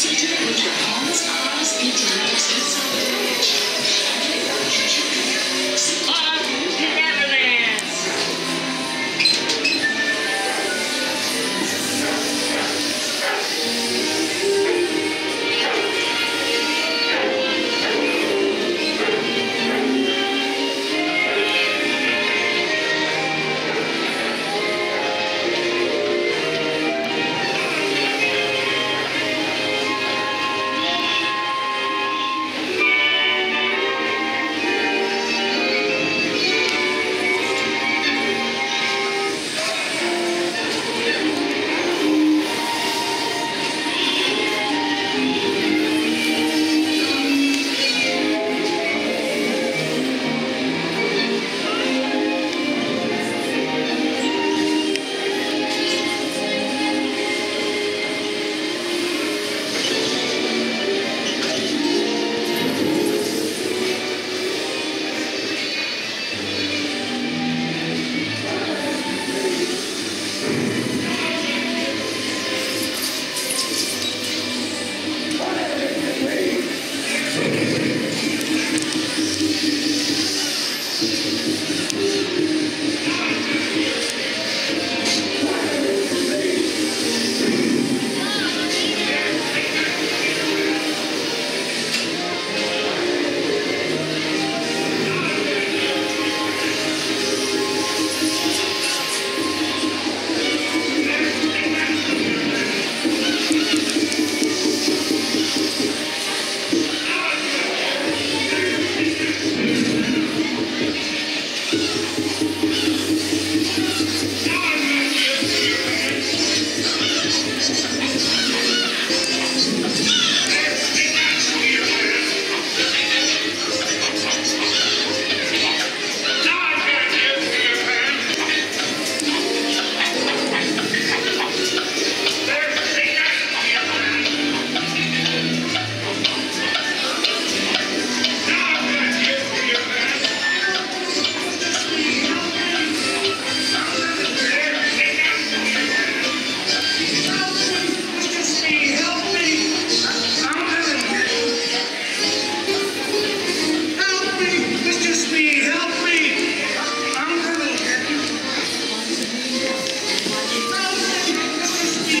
City